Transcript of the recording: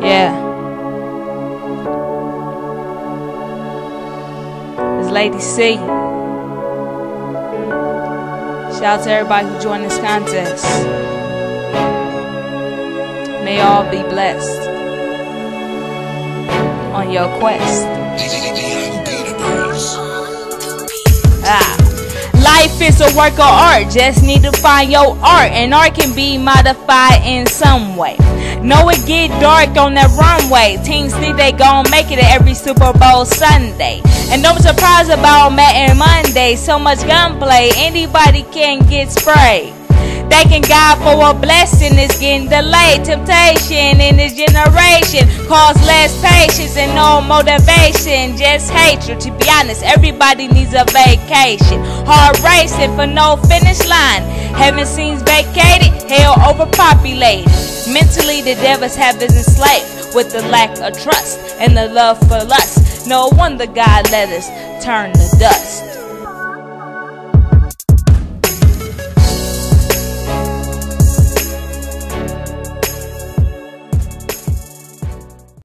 Yeah. It's Lady C. Shout out to everybody who joined this contest. May all be blessed on your quest. Ah. Life is a work of art, just need to find your art, and art can be modified in some way. Know it get dark on that runway. Teams think they gon' make it every Super Bowl Sunday. And don't be surprised about Madden Monday. So much gunplay, anybody can get sprayed. Thanking God for a blessing is getting delayed. Temptation in this generation cause less patience and no motivation, just hatred. To be honest, everybody needs a vacation. Hard racing for no finish line. Heaven seems vacated, hell overpopulated. Mentally, the devils have us enslaved with the lack of trust and the love for lust. No wonder God let us turn to dust.